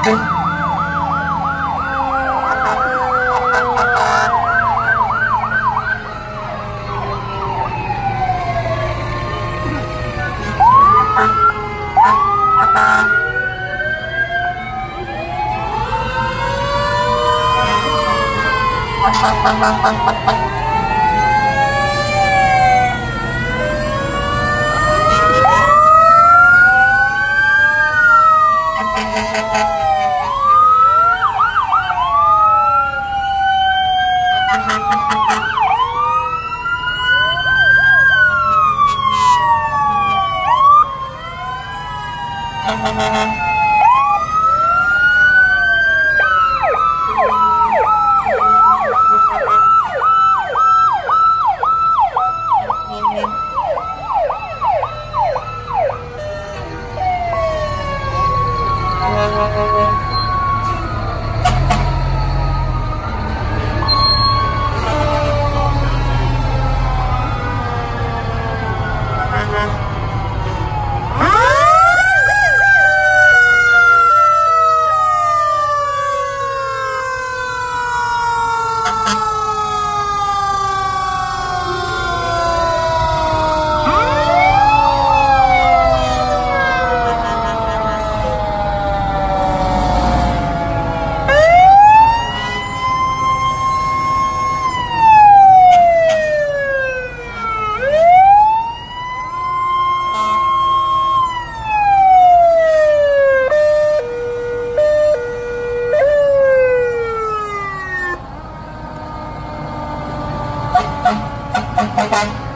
Ha ha ha ha ha! 方